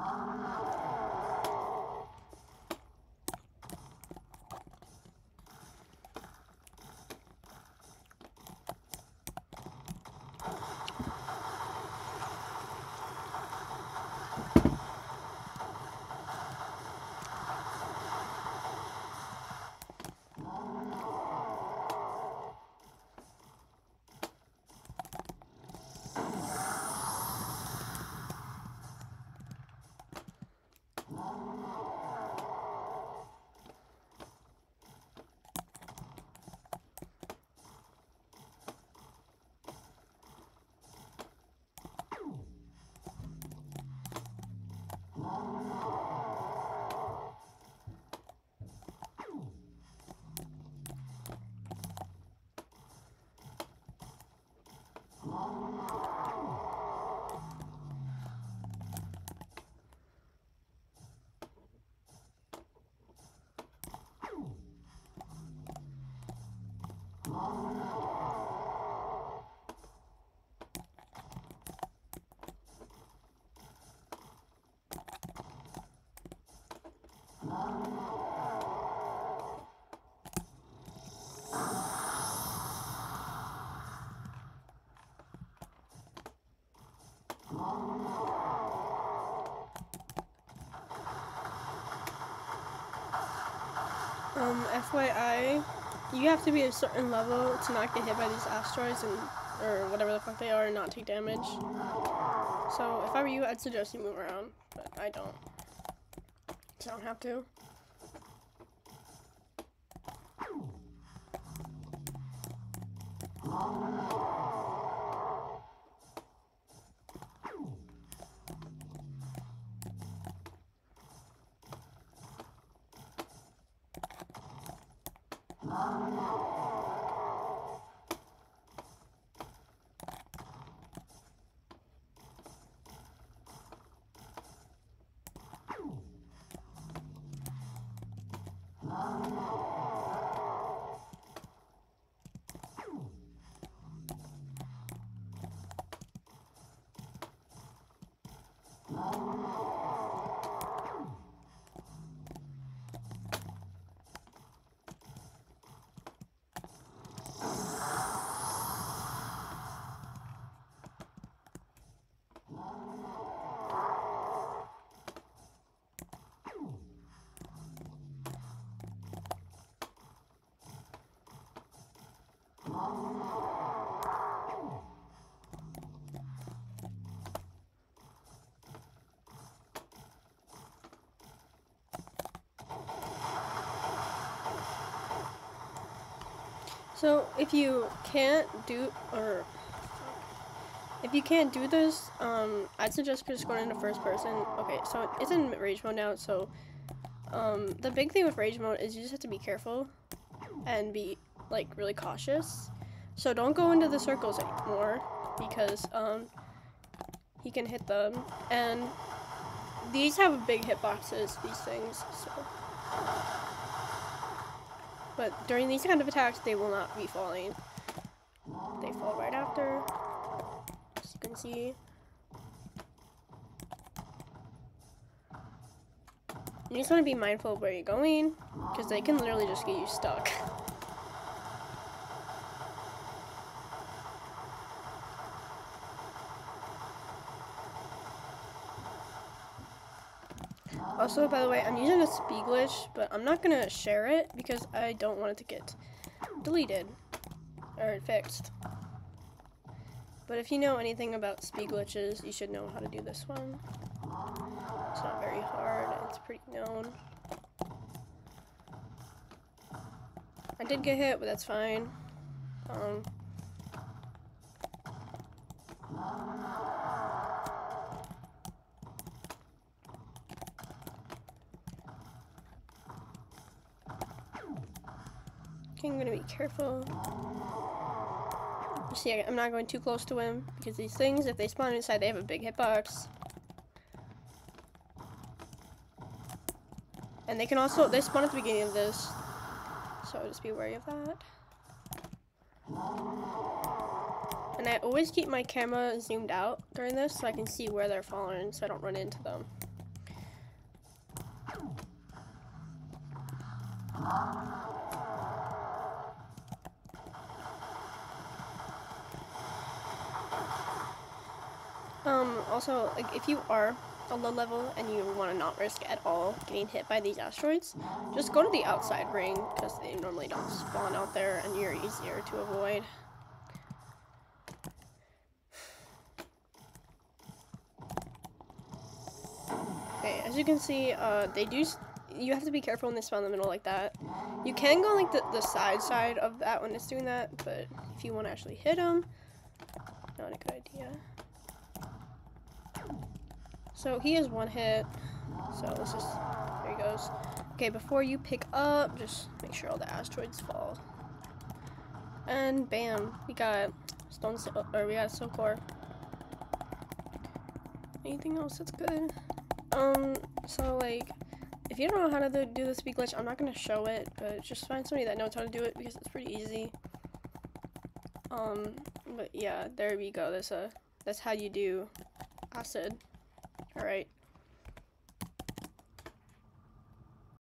Oh, no. Oh, Um, FYI, you have to be a certain level to not get hit by these asteroids and or whatever the fuck they are and not take damage. So if I were you, I'd suggest you move around, but I don't. So I don't have to. Oh, no. So if you can't do or if you can't do this, um, I'd suggest just going into first person. Okay, so it's in rage mode now. So um, the big thing with rage mode is you just have to be careful and be like really cautious. So don't go into the circles anymore because um, he can hit them and these have big hitboxes. These things. So. But during these kind of attacks, they will not be falling. They fall right after, as you can see. You just want to be mindful of where you're going, because they can literally just get you stuck. Also, by the way, I'm using a speed glitch, but I'm not gonna share it because I don't want it to get deleted or fixed. But if you know anything about speed glitches, you should know how to do this one. It's not very hard, it's pretty known. I did get hit, but that's fine. Um, Okay, I'm gonna be careful. See, I'm not going too close to him because these things, if they spawn inside, they have a big hitbox. And they can also, they spawn at the beginning of this. So just be wary of that. And I always keep my camera zoomed out during this so I can see where they're falling so I don't run into them. Also, like, if you are a low level and you want to not risk at all getting hit by these asteroids, just go to the outside ring because they normally don't spawn out there and you're easier to avoid. Okay, as you can see, uh, they do. You have to be careful when they spawn in the middle like that. You can go like the, the side side of that when it's doing that, but if you want to actually hit them, not a good idea. So he has one hit. So this is there he goes. Okay, before you pick up, just make sure all the asteroids fall. And bam, we got stone, or we got a silk ore. Anything else that's good? Um, so like, if you don't know how to do the speed glitch, I'm not gonna show it, but just find somebody that knows how to do it because it's pretty easy. Um, but yeah, there we go. That's a, that's how you do acid. Alright.